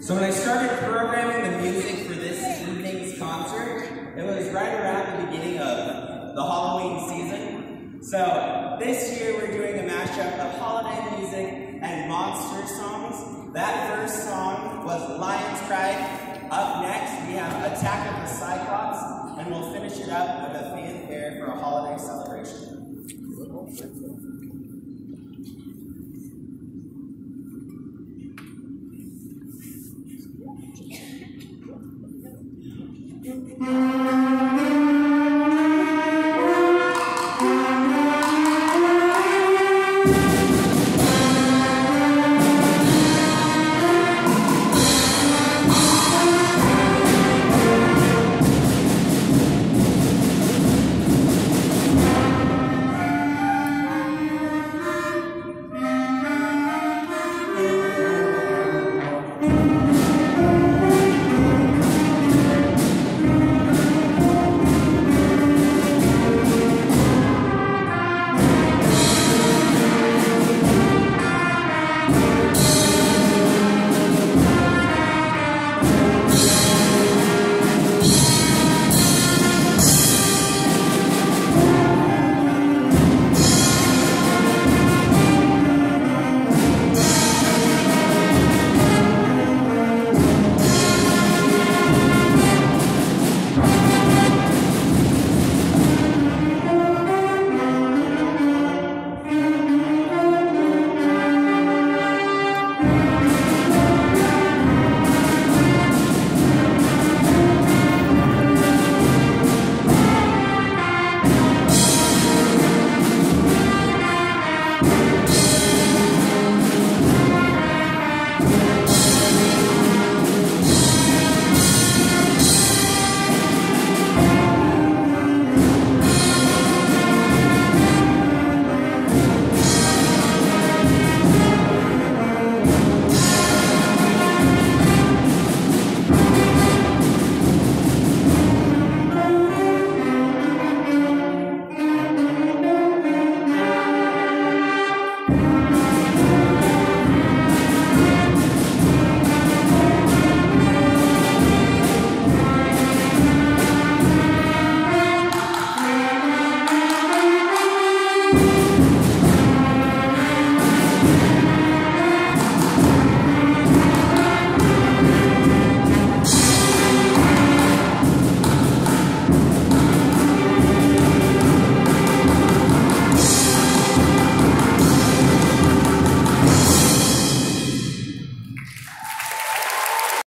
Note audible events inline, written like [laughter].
So when I started programming the music for this evening's concert, it was right around the beginning of the Halloween season. So this year we're doing a mashup of holiday music and monster songs. That first song was Lion's Cry. Up next, we have Attack of the Cyclops, and we'll finish it up with a fanfare for a holiday celebration. [laughs]